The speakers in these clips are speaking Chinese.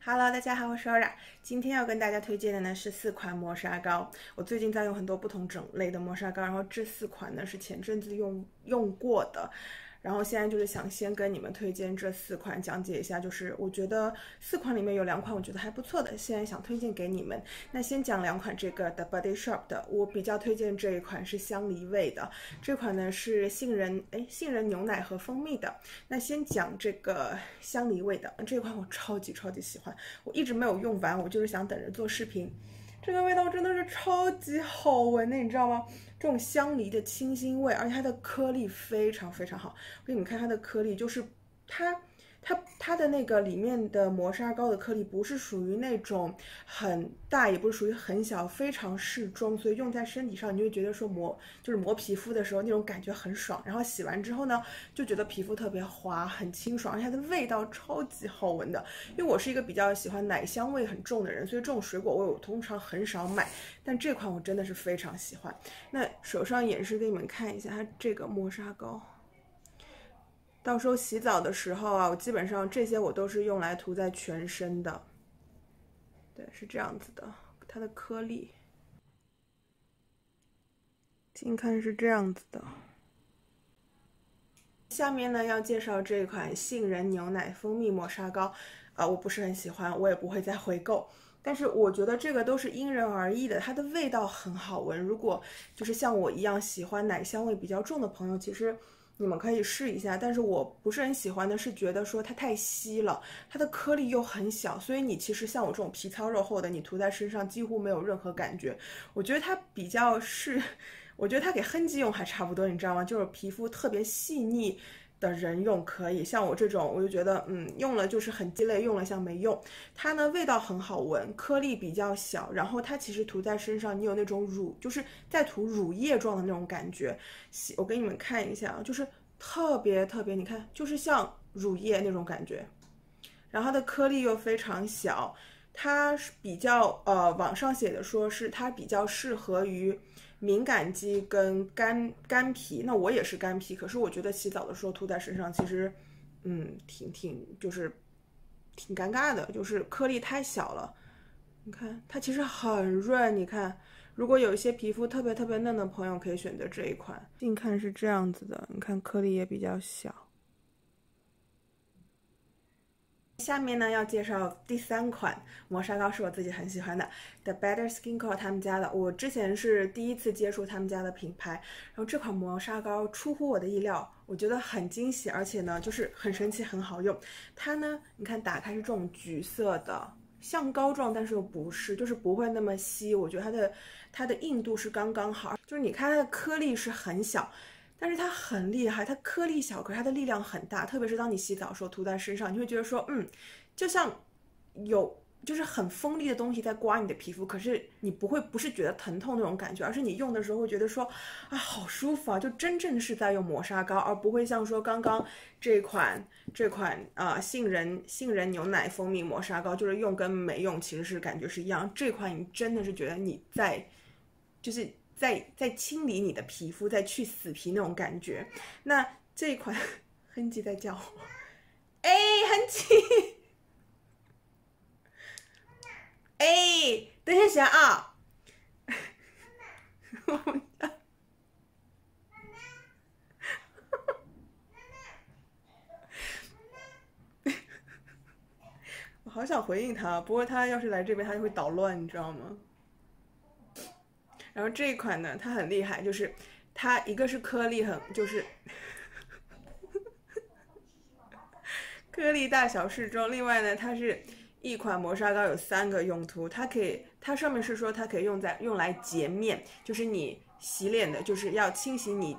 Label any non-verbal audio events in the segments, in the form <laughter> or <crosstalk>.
Hello，大家好，我是 Ora。今天要跟大家推荐的呢是四款磨砂膏。我最近在用很多不同种类的磨砂膏，然后这四款呢是前阵子用用过的。然后现在就是想先跟你们推荐这四款，讲解一下。就是我觉得四款里面有两款我觉得还不错的，现在想推荐给你们。那先讲两款这个 The Body Shop 的，我比较推荐这一款是香梨味的，这款呢是杏仁哎杏仁牛奶和蜂蜜的。那先讲这个香梨味的这款我超级超级喜欢，我一直没有用完，我就是想等着做视频。这个味道真的是超级好闻的，你知道吗？这种香梨的清新味，而且它的颗粒非常非常好。我给你们看它的颗粒，就是它。它它的那个里面的磨砂膏的颗粒不是属于那种很大，也不是属于很小，非常适中，所以用在身体上，你就会觉得说磨就是磨皮肤的时候那种感觉很爽。然后洗完之后呢，就觉得皮肤特别滑，很清爽，而且它的味道超级好闻的。因为我是一个比较喜欢奶香味很重的人，所以这种水果味我通常很少买，但这款我真的是非常喜欢。那手上演示给你们看一下它这个磨砂膏。到时候洗澡的时候啊，我基本上这些我都是用来涂在全身的。对，是这样子的，它的颗粒，近看是这样子的。下面呢要介绍这款杏仁牛奶蜂蜜磨砂膏，啊，我不是很喜欢，我也不会再回购。但是我觉得这个都是因人而异的，它的味道很好闻。如果就是像我一样喜欢奶香味比较重的朋友，其实。你们可以试一下，但是我不是很喜欢的是觉得说它太稀了，它的颗粒又很小，所以你其实像我这种皮糙肉厚的，你涂在身上几乎没有任何感觉。我觉得它比较是，<laughs> 我觉得它给哼唧用还差不多，你知道吗？就是皮肤特别细腻。的人用可以，像我这种，我就觉得，嗯，用了就是很鸡肋，用了像没用。它呢，味道很好闻，颗粒比较小，然后它其实涂在身上，你有那种乳，就是在涂乳液状的那种感觉。我给你们看一下啊，就是特别特别，你看，就是像乳液那种感觉。然后它的颗粒又非常小，它是比较，呃，网上写的说是它比较适合于。敏感肌跟干干皮，那我也是干皮，可是我觉得洗澡的时候涂在身上，其实，嗯，挺挺就是挺尴尬的，就是颗粒太小了。你看它其实很润，你看，如果有一些皮肤特别特别嫩的朋友，可以选择这一款。近看是这样子的，你看颗粒也比较小。下面呢要介绍第三款磨砂膏，是我自己很喜欢的，The Better Skin Co 他们家的。我之前是第一次接触他们家的品牌，然后这款磨砂膏出乎我的意料，我觉得很惊喜，而且呢就是很神奇，很好用。它呢，你看打开是这种橘色的，像膏状，但是又不是，就是不会那么稀。我觉得它的它的硬度是刚刚好，就是你看它的颗粒是很小。但是它很厉害，它颗粒小，可是它的力量很大。特别是当你洗澡的时候涂在身上，你会觉得说，嗯，就像有就是很锋利的东西在刮你的皮肤，可是你不会不是觉得疼痛那种感觉，而是你用的时候会觉得说，啊，好舒服啊，就真正是在用磨砂膏，而不会像说刚刚这款这款啊杏仁杏仁牛奶蜂蜜磨砂膏，就是用跟没用其实是感觉是一样。这款你真的是觉得你在就是。在在清理你的皮肤，在去死皮那种感觉。那这一款，哼唧在叫我，哎，哼唧，哎，等一下啊，<laughs> <laughs> 我好想回应他，不过他要是来这边，他就会捣乱，你知道吗？然后这一款呢，它很厉害，就是它一个是颗粒很，就是 <laughs> 颗粒大小适中。另外呢，它是一款磨砂膏，有三个用途。它可以，它上面是说它可以用在用来洁面，就是你洗脸的，就是要清洗你。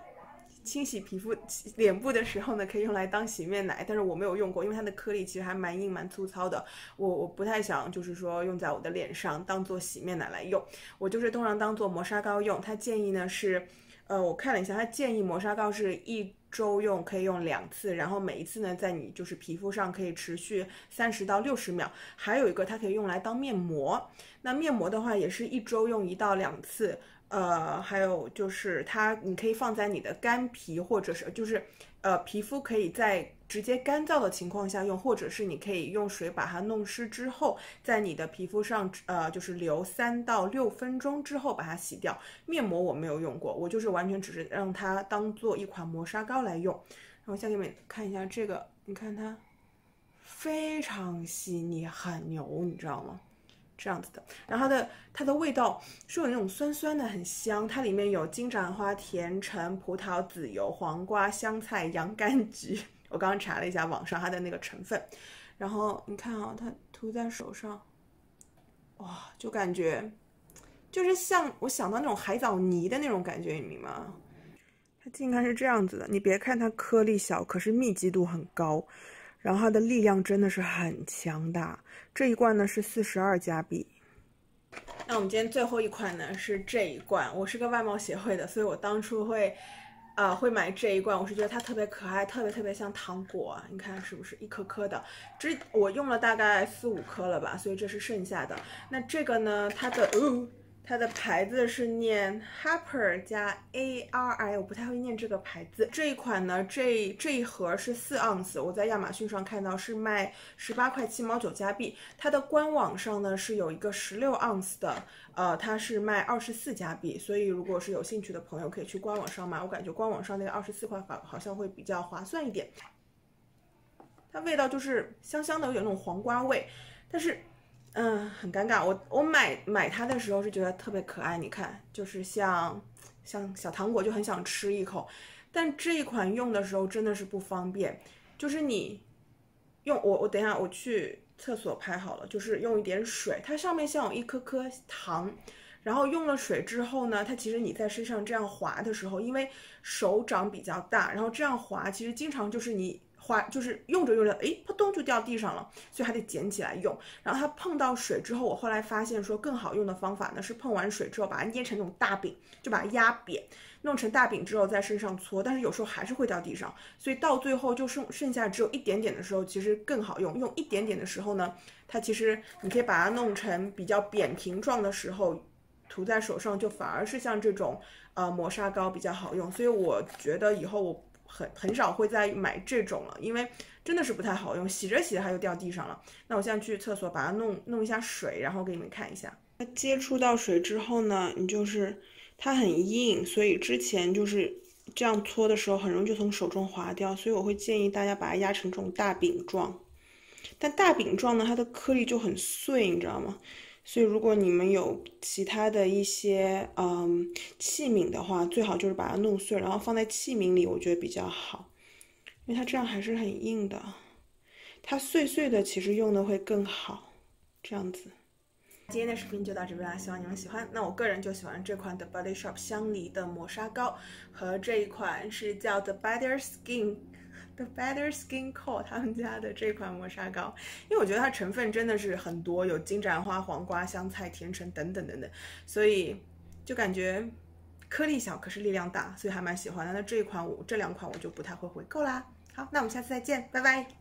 清洗皮肤脸部的时候呢，可以用来当洗面奶，但是我没有用过，因为它的颗粒其实还蛮硬蛮粗糙的，我我不太想就是说用在我的脸上当做洗面奶来用，我就是通常当做磨砂膏用。它建议呢是，呃，我看了一下，它建议磨砂膏是一周用，可以用两次，然后每一次呢在你就是皮肤上可以持续三十到六十秒。还有一个它可以用来当面膜，那面膜的话也是一周用一到两次。呃，还有就是它，你可以放在你的干皮，或者是就是呃皮肤可以在直接干燥的情况下用，或者是你可以用水把它弄湿之后，在你的皮肤上呃就是留三到六分钟之后把它洗掉。面膜我没有用过，我就是完全只是让它当做一款磨砂膏来用。然后先给你们看一下这个，你看它非常细腻，很牛，你知道吗？这样子的，然后它的它的味道是有那种酸酸的，很香。它里面有金盏花、甜橙、葡萄籽油、黄瓜、香菜、洋甘菊。<laughs> 我刚刚查了一下网上它的那个成分，然后你看啊，它涂在手上，哇，就感觉就是像我想到那种海藻泥的那种感觉，你明白吗？它应该是这样子的，你别看它颗粒小，可是密集度很高。然后它的力量真的是很强大，这一罐呢是四十二加币。那我们今天最后一款呢是这一罐，我是个外贸协会的，所以我当初会，啊会买这一罐，我是觉得它特别可爱，特别特别像糖果，你看是不是一颗颗的？这我用了大概四五颗了吧，所以这是剩下的。那这个呢，它的哦。它的牌子是念 Harper 加 A R I，我不太会念这个牌子。这一款呢，这这一盒是四盎司，我在亚马逊上看到是卖十八块七毛九加币。它的官网上呢是有一个十六盎司的，呃，它是卖二十四加币。所以如果是有兴趣的朋友，可以去官网上买。我感觉官网上那个二十四块好好像会比较划算一点。它味道就是香香的，有点那种黄瓜味，但是。嗯，很尴尬。我我买买它的时候是觉得特别可爱，你看，就是像像小糖果，就很想吃一口。但这一款用的时候真的是不方便，就是你用我我等一下我去厕所拍好了，就是用一点水，它上面像有一颗颗糖，然后用了水之后呢，它其实你在身上这样滑的时候，因为手掌比较大，然后这样滑，其实经常就是你。滑就是用着用着，哎，扑通就掉地上了，所以还得捡起来用。然后它碰到水之后，我后来发现说更好用的方法呢是碰完水之后把它捏成那种大饼，就把它压扁，弄成大饼之后在身上搓。但是有时候还是会掉地上，所以到最后就剩剩下只有一点点的时候，其实更好用。用一点点的时候呢，它其实你可以把它弄成比较扁平状的时候，涂在手上就反而是像这种呃磨砂膏比较好用。所以我觉得以后我。很很少会再买这种了，因为真的是不太好用，洗着洗着它就掉地上了。那我现在去厕所把它弄弄一下水，然后给你们看一下。它接触到水之后呢，你就是它很硬，所以之前就是这样搓的时候很容易就从手中滑掉，所以我会建议大家把它压成这种大饼状。但大饼状呢，它的颗粒就很碎，你知道吗？所以，如果你们有其他的一些嗯器皿的话，最好就是把它弄碎，然后放在器皿里，我觉得比较好，因为它这样还是很硬的。它碎碎的其实用的会更好，这样子。今天的视频就到这边了，希望你们喜欢。那我个人就喜欢这款 The Body Shop 香梨的磨砂膏，和这一款是叫 The Better Skin。The Better Skin Co 他们家的这款磨砂膏，因为我觉得它成分真的是很多，有金盏花、黄瓜、香菜、甜橙等等等等，所以就感觉颗粒小，可是力量大，所以还蛮喜欢的。那这一款我这两款我就不太会回购啦。好，那我们下次再见，拜拜。